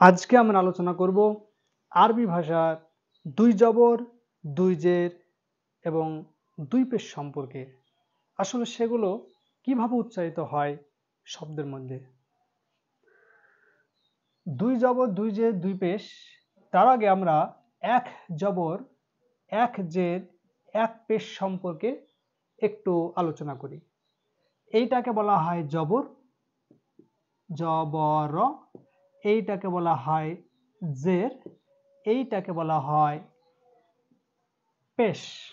আজকে আমরা আলোচনা করব আরবি ভাষার দুই জবর, দুই জের এবং দুই পেশ সম্পর্কে। আসলে সেগুলো কীভাবে উচ্চারিত হয় শব্দের মধ্যে? দুই জবর, দুই জের, দুই পেশ, তার আগে আমরা এক জবর, এক জের, এক পেশ সম্পর্কে একটু আলোচনা করি। এইটাকে বলা হয় জবর জবর এইটাকে বলা হয় জের, এইটাকে বলা হয় পেশ।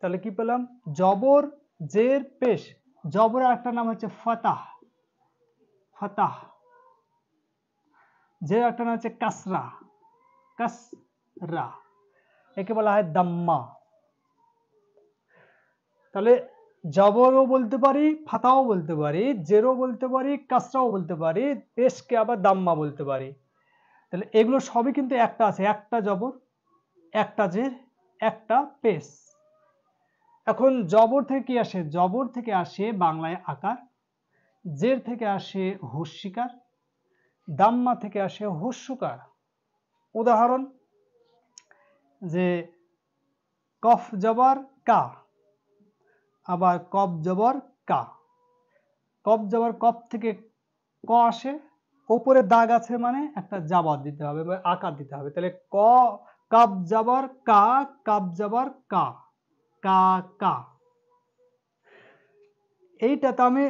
তাহলে কি পেলাম? জবর, জের, পেশ। জবরের একটা নাম হচ্ছে ফতাহ। ফতাহ। জের একটা নাম হচ্ছে কাসরা। কাসরা। একে বলা হয় দাম্মা। তাহলে জবরও বলতে পারি, ফাতাও বলতে পারি, জেরও বলতে পারি কাসরাও বলতে পারি, পেশকে আবার দাম্মা বলতে পারি। তাহলে এগুলো সবই কিন্তু একটা আছে, একটা জবর, একটা জের, একটা পেশ। এখন জবর থেকে কি আসে? জবর থেকে আসে বাংলায় আকার, জের থেকে আসে হুস্যিকার, দাম্মা থেকে আসে হুস্যুকার। উদাহরণ, যে কফ জবর কা আবার কব জবর কা। কব জবর কপ থেকে ক আসে, ওপরে দাগ আছে মানে একটা জাবার দিতে হবে বা আকার দিতে হবে। তাহলে ক কাব জাবার কা কাব জাবার কা কা কা। এইটাতে আমি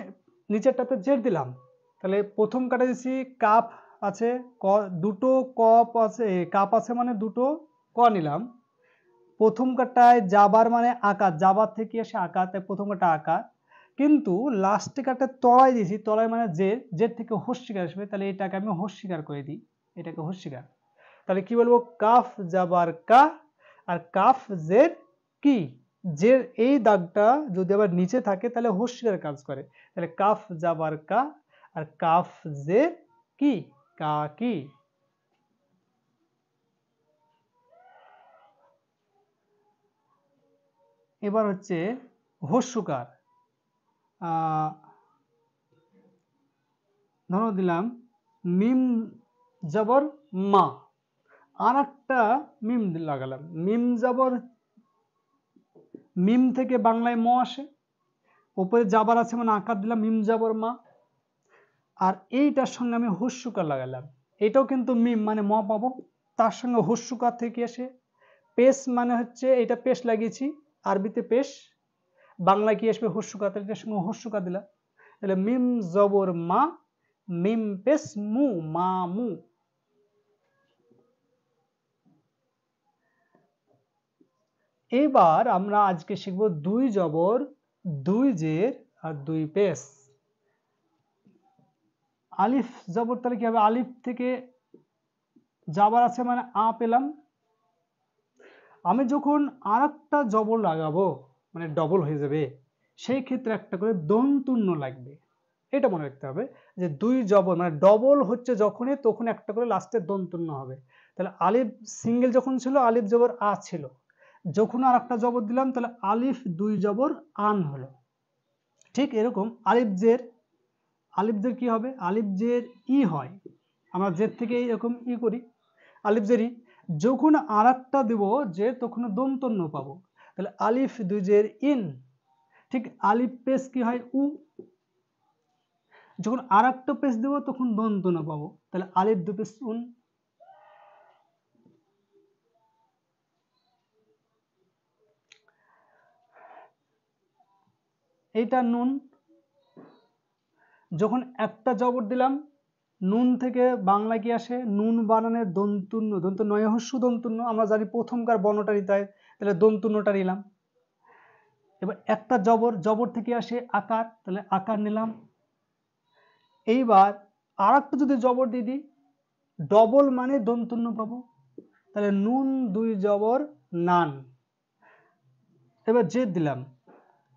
নিচেরটাতে জের দিলাম। তাহলে প্রথম কাটা দিচ্ছি কাপ আছে, ক, দুটো কপ আছে কাপ আছে মানে দুটো ক নিলাম। প্রথম কাটায় যাবার মানে আকার, যাবার থেকে এসে আকার, তাই প্রথম কাটা আকার। কিন্তু লাস্টে কাটে তলায় দিয়েছি, তলায় মানে যে জের থেকে হস্যিকার আসবে, তাহলে এটাকে আমি হস্যিকার করে দিই, এটাকে হস্যিকার তাহলে কি বলব? কাফ যাবার কা, আর কাফ জের কি? যে এই দাগটা যদি আবার নিচে থাকে, তাহলে হস্যিকার কাজ করে। তাহলে কাফ যাবার কা, আর কাফ জের কি? কা কি? এবার হচ্ছে হস্যকার ধরো দিলাম, মিম জবর মা। আর একটা মিম লাগালাম। মিম জবর মিম থেকে বাংলায় ম আসে। ওপরে যাবার আছে মানে আকার দিলাম, মিম জবর মা। আর এইটার সঙ্গে আমি হস্যকার লাগালাম। এটাও কিন্তু মিম মানে ম পাবো। তার সঙ্গে হস্যকার থেকে এসে পেশ মানে হচ্ছে, এটা পেশ লাগিয়েছি। আরবিতে পেশ, বাংলায় কি আসবে হস্যকা তাহলে সঙ্গে হস্যকা দিলাম। তাহলে মিম জবর মা, মিম পেশ মু, মা মু। এবার আমরা আজকে শিখব দুই জবর, দুই জের আর দুই পেস আলিফ জবর তাহলে কি হবে? আলিফ থেকে যাবার আছে মানে আ পেলাম। আমি যখন আর একটা জবর লাগাবো মানে ডবল হয়ে যাবে, সেই ক্ষেত্রে একটা করে দন্তুন্য লাগবে। এটা মনে রাখতে হবে যে দুই জবর মানে ডবল হচ্ছে যখনই, তখন একটা করে লাস্টে দন্তুন্য হবে। তাহলে আলিফ সিঙ্গেল যখন ছিল, আলিফ জবর আ ছিল। যখন আর একটা জবর দিলাম, তাহলে আলিফ দুই জবর আন হলো। ঠিক এরকম আলিফ জের আলিফ জের কি হবে? আলিফ জের ই হয়। আমরা জের থেকে এরকম ই করি। আলিফ জের ই যখন আর একটা দেবো, যে তখন দন্তন্য পাবো। তাহলে আলিফ দুই জের ইন, ঠিক আলিফ পেস কি হয়? উ। যখন আর একটা পেস দেবো, তখন দন্তন্য পাবো। তাহলে আলিফ দু পেস উন। এইটা নুন। যখন একটা জবর দিলাম নুন থেকে বাংলা কি আসে? নুন বানানের দন্তুন্য দন্ত নয়হস্য দন্তুন্য আমরা জানি প্রথমকার বর্ণটা নিতে হয় তাহলে দন্তুন্যটা নিলাম। এবার একটা জবর জবর থেকে আসে আকার। তাহলে আকার নিলাম। এইবার আর একটা যদি জবর দিয়ে দিই, ডবল মানে দন্তুন্য পাবো। তাহলে নুন, দুই জবর, নান। এবার জেদ দিলাম।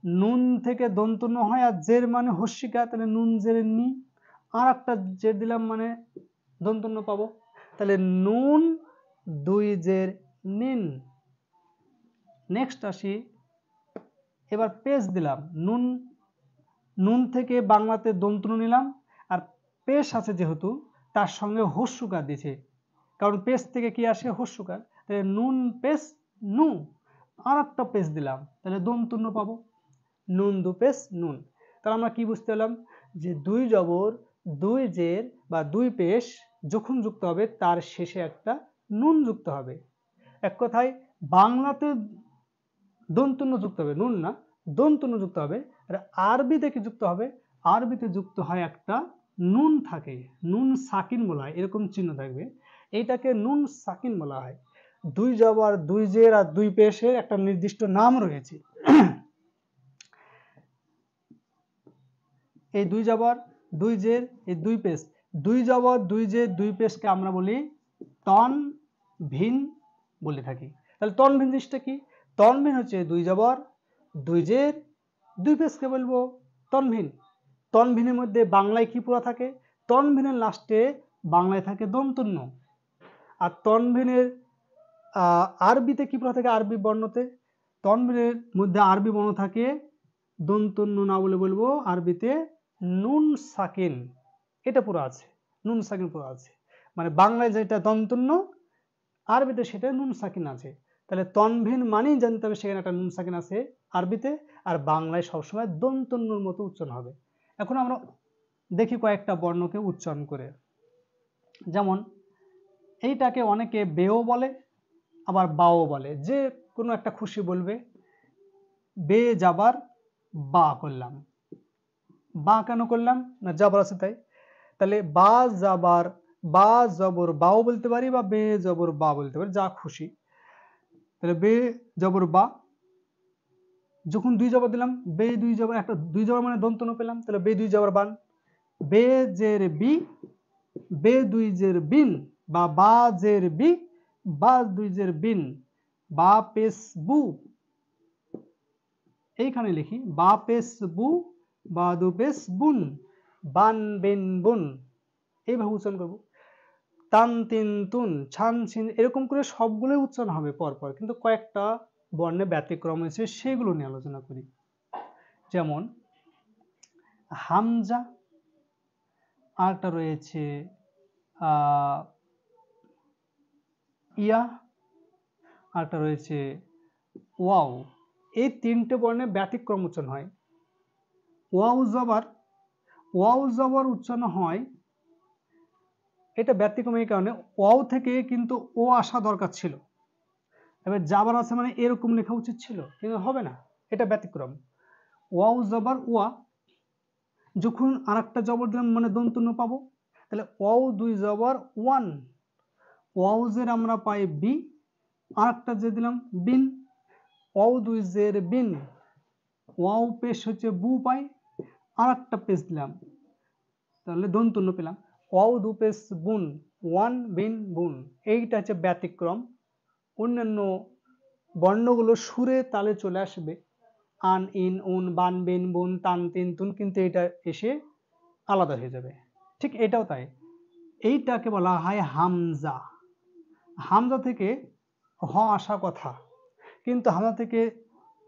নুন থেকে দন্তন্য হয় আর জের মানে হস্যিকা তাহলে নুন, জের নি আর একটা জের দিলাম মানে দন্তন্য পাবো। তাহলে নুন, দুই জের নিন। নেক্সট আসি। এবার পেজ দিলাম। নুন নুন থেকে বাংলাতে দন্তন্য নিলাম। আর পেশ আছে যেহেতু, তার সঙ্গে হস্যকার দিছে কারণ পেস থেকে কি আসে? হস্যকার তাহলে নুন পেস নু। আর একটা পেস দিলাম। তাহলে দন্তন্য পাবো। নুন, দু পেস নুন। তাহলে আমরা কি বুঝতে পেলাম? যে দুই জবর দুই জের বা দুই পেশ যখন যুক্ত হবে, তার শেষে একটা নুন যুক্ত হবে। এক কথায়, বাংলাতে দন্তন্য যুক্ত হবে, নুন না দন্তন্য যুক্ত হবে, আর আরবিতে কি যুক্ত হবে? আরবিতে যুক্ত হয় একটা নুন থাকে, নুন সাকিন বলা হয়, এরকম চিহ্ন থাকবে। এইটাকে নুন সাকিন বলা হয়। দুই জবর, দুই জের আর দুই পেশের একটা নির্দিষ্ট নাম রয়েছে। এই দুই জবর দুই জের, এই দুই পেশ দুই জবর, দুই জের, দুই পেশকে আমরা বলি তন ভিন বলে থাকি। তাহলে তন ভিন জিনিসটা কি? তনভিন হচ্ছে দুই জবর, দুই জের, দুই পেশকে বলব তনভিন তনভিনের মধ্যে বাংলায় কি পড়া থাকে? তনভিনের লাস্টে বাংলায় থাকে দন্তন্য আর তনভিনের আরবিতে কি পুরা থাকে? আরবি বর্ণতে। তনভিনের মধ্যে আরবি বর্ণ থাকে দন্তন্য না বলে বলব, আরবিতে নুন সাকিন, এটা পুরো আছে, নুন সাকিন পুরো আছে। মানে বাংলায় যেটা দন্তন্য, আরবিতে সেটা নুন সাকিন আছে। তাহলে তনভিন মানেই জানতে হবে সেখানে একটা নুন সাকিন আছে আরবিতে, আর বাংলায় সবসময় দন্তন্যর মতো উচ্চারণ হবে। এখন আমরা দেখি কয়েকটা বর্ণকে উচ্চারণ করে। যেমন, এইটাকে অনেকে বেও বলে, আবার বাও বলে। যে কোনো একটা খুশি বলবে, বে যাবার বা করলাম। বা কেন করলাম? না যাবার আছে তাই। তাহলে বা জাবার, বা জবর বাও বলতে পারি বা বে জবর বা বলতে পারি, যা খুশি। তাহলে বে জবর বা, যখন দুই জবর দিলাম, বে দুই জবর, একটা দুই জবর মানে দন্তন পেলাম, তাহলে বে দুই জবর বান। বে জের বি, বে দুই জের বিন, বা বা জের বি, বা দুই জের বিন, বা পেস বু। এইখানে লিখি, বা পেস বু বা দু বুন, বান বেন বুন। এইভাবে উচ্চারণ করব। তান তিন তুন, ছান ছিন, এরকম করে সবগুলোই উচ্চারণ হবে পরপর। কিন্তু কয়েকটা বর্ণে ব্যতিক্রম হয়েছে সেগুলো নিয়ে আলোচনা করি। যেমন, হামজা, আরেকটা রয়েছে ইয়া, আরেকটা রয়েছে, ওয়াও। এই তিনটে বর্ণে ব্যতিক্রম উচ্চারণ হয়। ওয়াউ জবার উচ্চারণ হয়, এটা ব্যতিক্রম এই কারণে ওয়াও থেকে কিন্তু ও আসা দরকার ছিল। এবার যাবার আছে মানে এরকম লেখা উচিত ছিল, কিন্তু হবে না, এটা ব্যতিক্রম। ওয়াও জবর ওয়া, যখন আর একটা জবর দিলাম মানে দন্তন্য পাবো, তাহলে ওয়াও দুই জবর ওয়ান ওয়াউজের আমরা পাই বি আর একটা যে দিলাম বিন ওয়াও দুই জের বিন ওয়াও পেশ হচ্ছে বু পাই আর একটা পেশ দিলাম। তাহলে দন্তন্য পেলাম। ওয়াও দু পেশ বুন ওয়ান বিন বুন। এইটা হচ্ছে ব্যতিক্রম। অন্যান্য বর্ণগুলো সুরে তালে চলে আসবে। আন, ইন, উন, বান, বিন, বুন, তান, তিন, তুন কিন্তু এটা এসে আলাদা হয়ে যাবে। ঠিক এটাও তাই। এইটাকে বলা হয় হামজা। হামজা থেকে হ আসা কথা। কিন্তু হামজা থেকে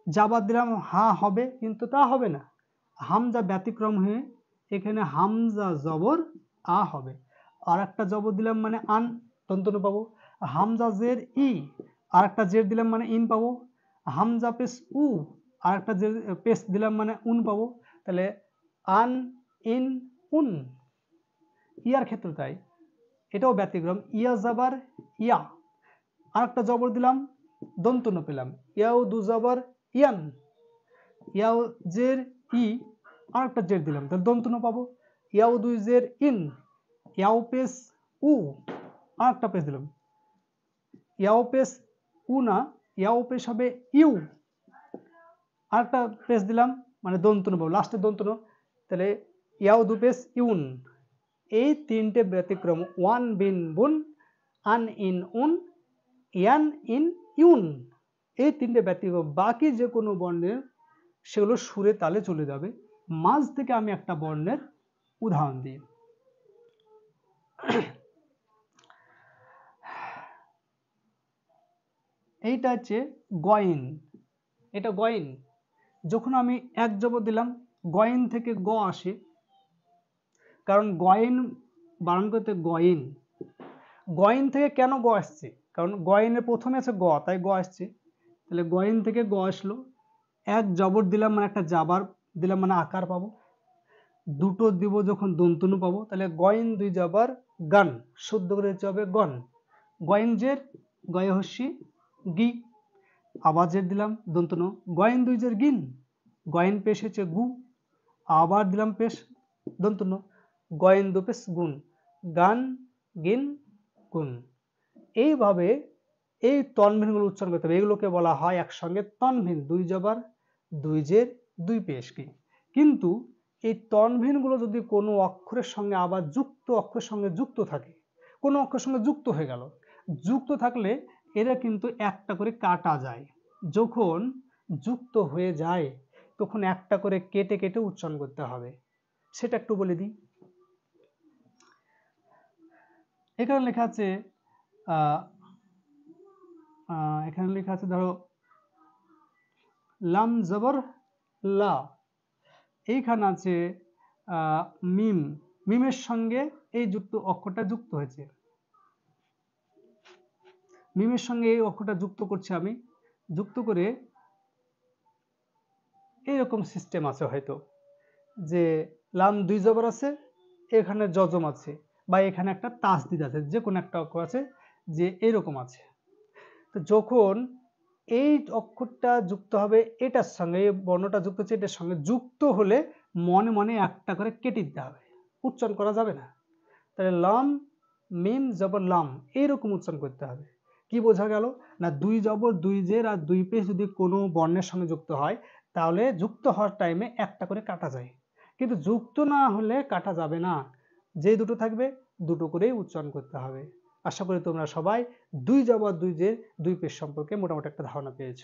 যাবার দিলাম, হা হবে, কিন্তু তা হবে না। হামজা ব্যতিক্রম হয়ে এখানে হামজা জবর আ হবে। আর একটা জবর দিলাম মানে আন তন্তনু পাবো। হামজা জের ই আর একটা জের দিলাম মানে ইন পাবো। হামজা পেস উ আর একটা জের, পেস দিলাম মানে উন পাবো। তাহলে আন, ইন, উন। ইয়ার ক্ষেত্রে তাই। এটাও ব্যতিক্রম। ইয়া জাবার, ইয়া। আর একটা জবর দিলাম, দন্তন্য পেলাম। ইয়াও দু জবর, ইয়ান। ইয়াও জের ই আর একটা জের দিলাম, তাহলে দন্তন্য পাবো। ইয়াও দুই জের, ইন। ইয়াও পেস, উ। আর একটা পেস দিলাম। ইয়াও পেস, উ না, ইয়াও পেস হবে ইউ। আর একটা পেস দিলাম মানে দন্তন্য পাবো লাস্টে দন্তন্য তাহলে ইয়াও দু পেস, ইউন। এই তিনটে ব্যতিক্রম, ওয়ান বিন বুন, আন ইন উন, ইয়ান ইন ইউন। এই তিনটে ব্যতিক্রম, বাকি যে কোনো বর্ণের সেগুলো সুরে তালে চলে যাবে। মাঝ থেকে আমি একটা বর্ণের উদাহরণ দিই। এইটা হচ্ছে গয়েন। এটা গয়েন। যখন আমি এক জবর দিলাম, গয়েন থেকে গ আসে। কারণ গয়েন বানান করতে গয়েন। গয়েন থেকে কেন গ আসছে? কারণ গয়েনের প্রথমে আছে গ, তাই গ আসছে। তাহলে গয়েন থেকে গ আসলো। এক জবর দিলাম মানে একটা জাবার দিলাম মানে আকার পাবো। দুটো দিব যখন দন্তনু পাবো, তাহলে গয়েন দুই জবর গান, শুদ্ধ করে হচ্ছে হবে গন। গয়েনজের গয়ে হস্যি, গি। আওয়াজের দিলাম দন্তনু। গয়েন দুই জের গিন, গয়েন পেশ হচ্ছে গু। আবার দিলাম পেশ দন্তনু। গয়েন দু পেশ গুণ, গান, গিন, গুণ। এইভাবে এই তনভিনগুলো উচ্চারণ করতে হবে। এগুলোকে বলা হয় একসঙ্গে তনভিন দুই জবার দুই জের দুই পেশ কি? কিন্তু এই তনভিনগুলো যদি কোনো অক্ষরের সঙ্গে আবার যুক্ত, অক্ষরের সঙ্গে যুক্ত থাকে, কোনো অক্ষরের সঙ্গে যুক্ত হয়ে গেল, যুক্ত থাকলে এরা কিন্তু একটা করে কাটা যায়। যখন যুক্ত হয়ে যায়, তখন একটা করে কেটে কেটে উচ্চারণ করতে হবে। সেটা একটু বলে দিই। এখানে লেখা আছে এখানে লেখা আছে, ধরো লাম জবর লা। এইখানে আছে মিম। মিমের সঙ্গে এই যুক্ত অক্ষরটা যুক্ত হয়েছে। মিমের সঙ্গে এই অক্ষরটা যুক্ত করছি আমি। যুক্ত করে এরকম সিস্টেম আছে হয়তো। যে লাম দুই জবর আছে, এখানে যজম আছে, বা এখানে একটা তাসদিদ আছে যে কোনো একটা অক্ষর আছে যে এরকম আছে। তো যখন এই অক্ষরটা যুক্ত হবে এটার সঙ্গে, এই বর্ণটা যুক্ত হচ্ছে এটার সঙ্গে। যুক্ত হলে মনে মনে একটা করে কেটে দিতে হবে। উচ্চারণ করা যাবে না। তাহলে লম, মিম, জবর, লাম এইরকম উচ্চারণ করতে হবে। কি বোঝা গেল? না, দুই জবর, দুই জের আর দুই পেশ যদি কোনো বর্ণের সঙ্গে যুক্ত হয়, তাহলে যুক্ত হওয়ার টাইমে একটা করে কাটা যায়। কিন্তু যুক্ত না হলে কাটা যাবে না। যে দুটো থাকবে, দুটো করেই উচ্চারণ করতে হবে। আশা করি তোমরা সবাই দুই জবা দুই যে দুই পেশ সম্পর্কে মোটামুটি একটা ধারণা পেয়েছ।